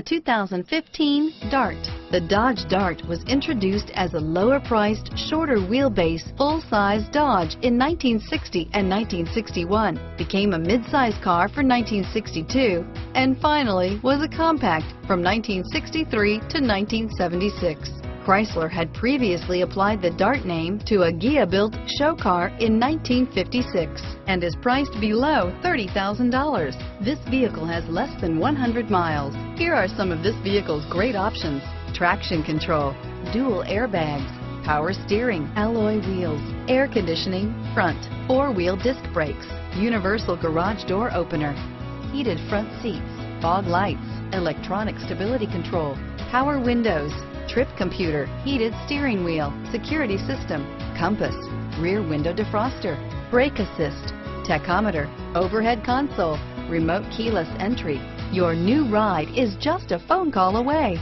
The 2015 Dart. The Dodge Dart was introduced as a lower-priced, shorter wheelbase, full-size Dodge in 1960 and 1961, became a mid-size car for 1962, and finally was a compact from 1963 to 1976. Chrysler had previously applied the Dart name to a Ghia-built show car in 1956 and is priced below $30,000. This vehicle has less than 100 miles. Here are some of this vehicle's great options. Traction control, dual airbags, power steering, alloy wheels, air conditioning, front, four-wheel disc brakes, universal garage door opener, heated front seats, fog lights, electronic stability control, power windows, trip computer, heated steering wheel, security system, compass, rear window defroster, brake assist, tachometer, overhead console, remote keyless entry. Your new ride is just a phone call away.